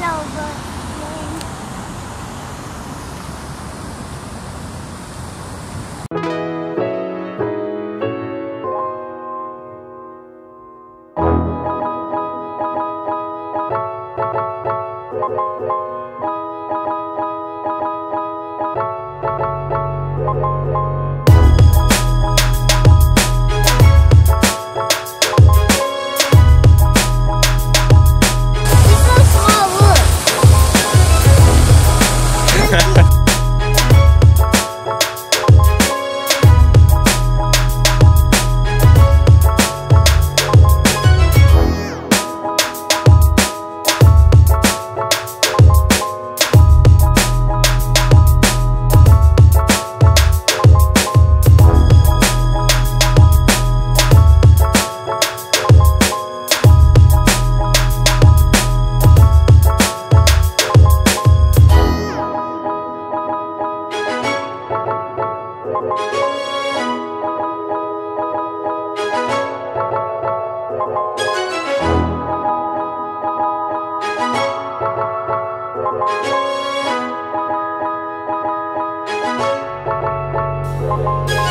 老公。Okay. Bye.